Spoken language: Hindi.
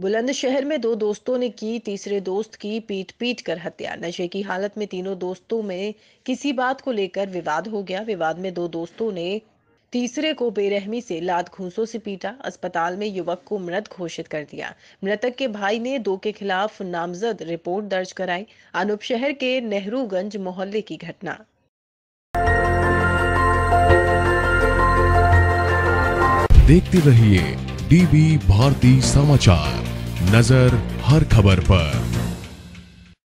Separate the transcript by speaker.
Speaker 1: बुलंदशहर में दो दोस्तों ने की, तीसरे दोस्त की पीट पीट कर हत्या। नशे की हालत में तीनों दोस्तों में किसी बात को लेकर विवाद हो गया। विवाद में दो दोस्तों ने तीसरे को बेरहमी से लात घूंसों से पीटा। अस्पताल में युवक को मृत घोषित कर दिया। मृतक के भाई ने दो के खिलाफ नामजद रिपोर्ट दर्ज कराई। अनूप शहर के नेहरूगंज मोहल्ले की घटना।
Speaker 2: देखते रहिए डीबी भारती समाचार। नज़र हर खबर पर।